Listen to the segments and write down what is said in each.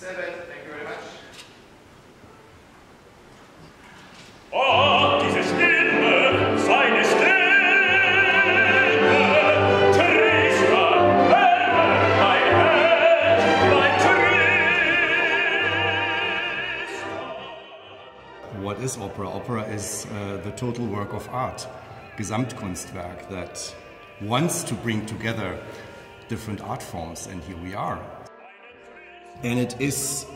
Seven, thank you very much. Oh. What is opera? Opera is uh, the total work of art, Gesamtkunstwerk, that wants to bring together different art forms, and here we are. And it is,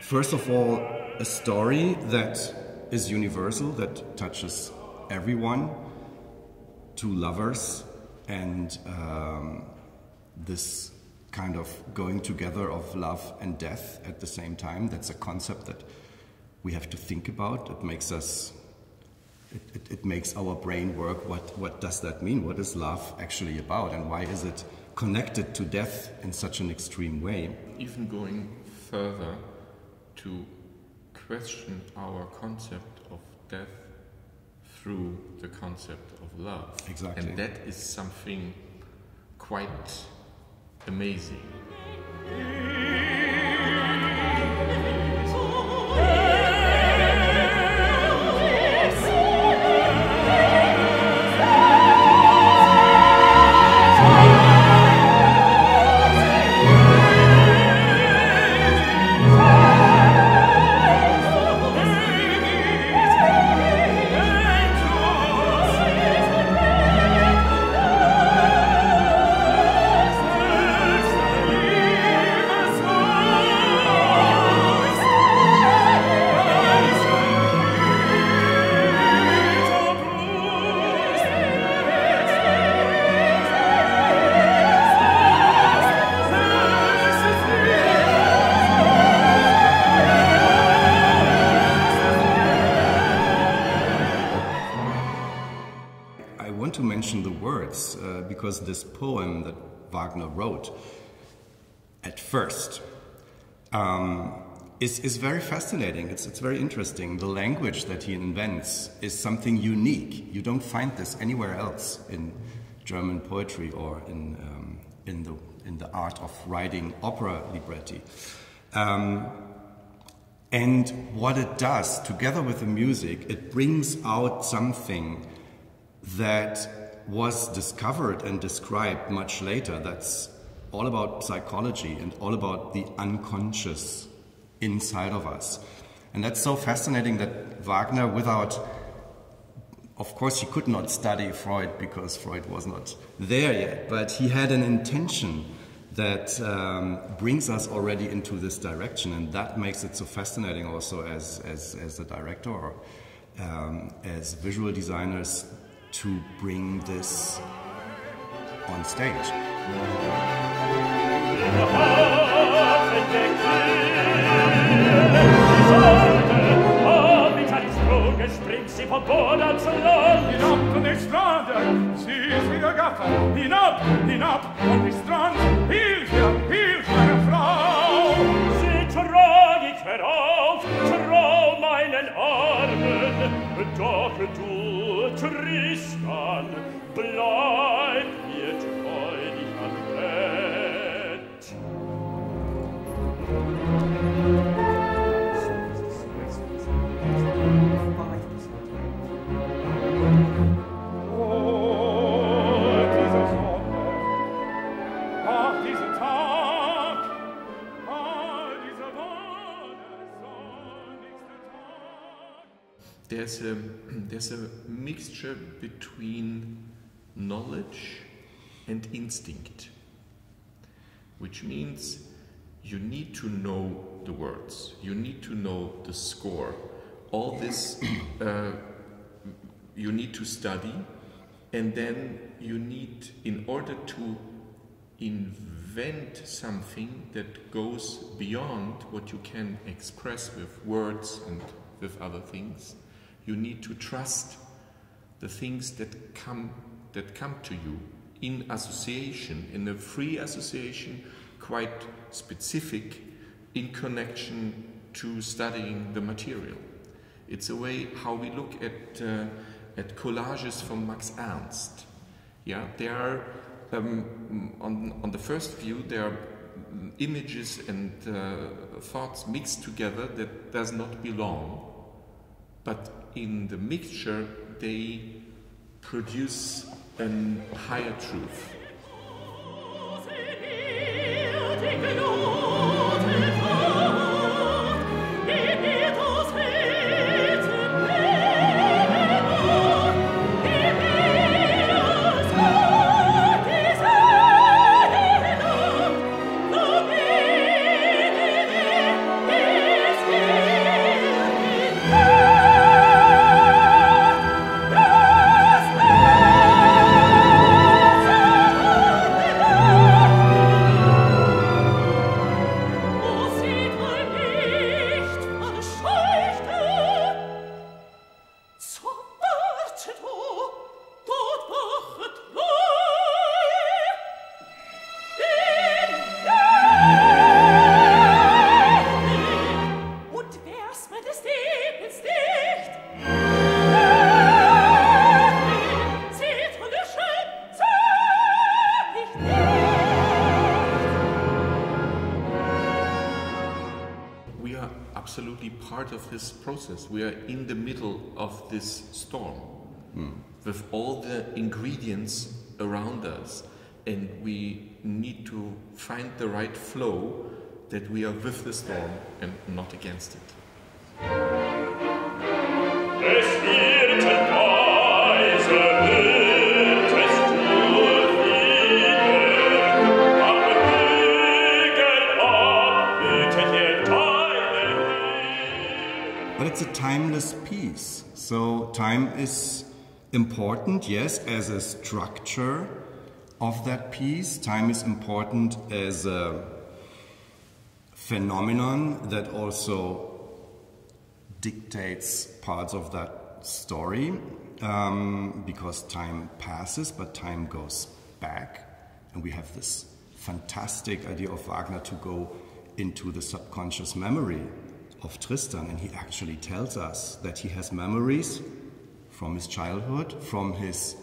first of all, a story that is universal, that touches everyone, two lovers, and um, this kind of going together of love and death at the same time. That's a concept that we have to think about. It makes us, it, it, it makes our brain work. What, what does that mean? What is love actually about? And why is it connected to death in such an extreme way? Even going further to question our concept of death through the concept of love. Exactly. And that is something quite amazing. Mention the words uh, because this poem that Wagner wrote at first um, is, is very fascinating. It's, it's very interesting. The language that he invents is something unique. You don't find this anywhere else in German poetry or in, um, in, the, in the art of writing opera libretti. Um, and what it does, together with the music, it brings out something that was discovered and described much later. That's all about psychology and all about the unconscious inside of us. And that's so fascinating that Wagner, without, of course, he could not study Freud because Freud was not there yet, but he had an intention that um, brings us already into this direction, and that makes it so fascinating also as, as, as a director or um, as visual designers to bring this on stage. Hinab von der Strand, sie ist wieder gaffen. Hinab, hinab von der Strand, Hilfe, Hilfe, meine Frau. Sie trag ich herauf, trau meinen Armen, doch There's a, there's a mixture between knowledge and instinct, which means you need to know the words, you need to know the score. All this uh, you need to study, and then you need, in order to invent something that goes beyond what you can express with words and with other things, you need to trust the things that come that come to you in association, in a free association, quite specific in connection to studying the material. It's a way how we look at uh, at collages from Max Ernst. Yeah, they are um, on on the first view they are images and uh, thoughts mixed together that does not belong, but in the mixture they produce a higher truth. Process. We are in the middle of this storm mm. with all the ingredients around us, and we need to find the right flow that we are with the storm and not against it. Timeless piece. So time is important, yes, as a structure of that piece. Time is important as a phenomenon that also dictates parts of that story um, because time passes, but time goes back. And we have this fantastic idea of Wagner to go into the subconscious memory of Tristan, and he actually tells us that he has memories from his childhood, from his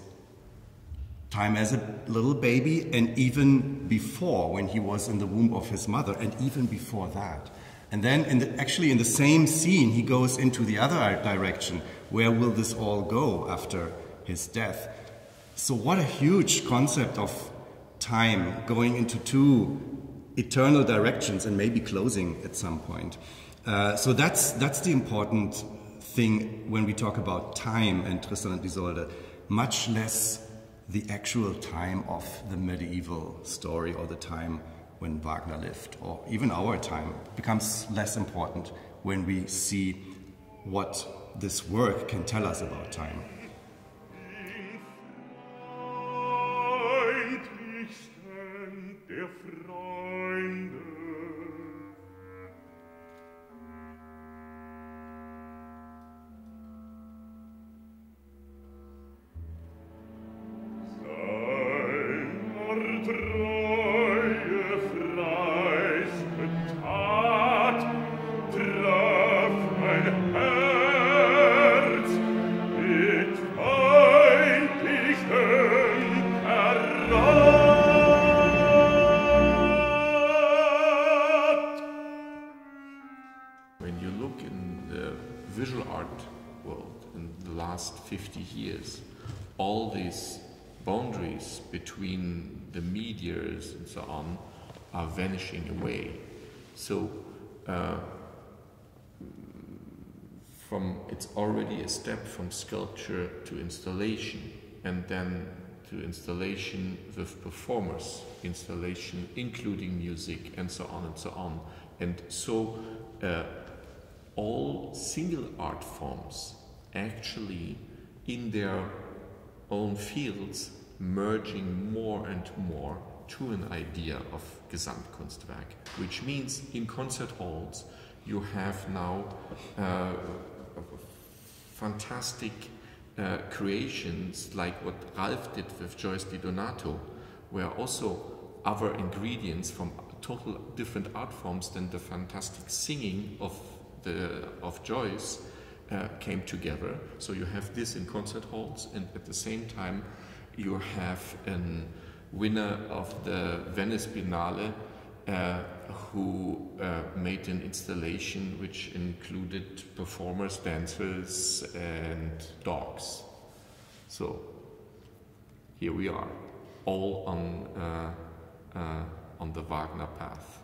time as a little baby, and even before when he was in the womb of his mother, and even before that. And then, in the, actually, in the same scene, he goes into the other direction. Where will this all go after his death? So, what a huge concept of time going into two eternal directions and maybe closing at some point. Uh, so that's, that's the important thing when we talk about time and Tristan and Isolde, much less the actual time of the medieval story or the time when Wagner lived, or even our time becomes less important when we see what this work can tell us about time. So on are vanishing away. So uh, from it's already a step from sculpture to installation and then to installation with performers, installation including music and so on and so on. And so uh, all single art forms actually in their own fields merging more and more to an idea of Gesamtkunstwerk, which means in concert halls you have now uh, fantastic uh, creations like what Ralf did with Joyce DiDonato, where also other ingredients from total different art forms than the fantastic singing of the of Joyce uh, came together. So you have this in concert halls, and at the same time you have a winner of the Venice Biennale uh, who uh, made an installation which included performers, dancers, and dogs. So here we are, all on uh, uh, on the Wagner path.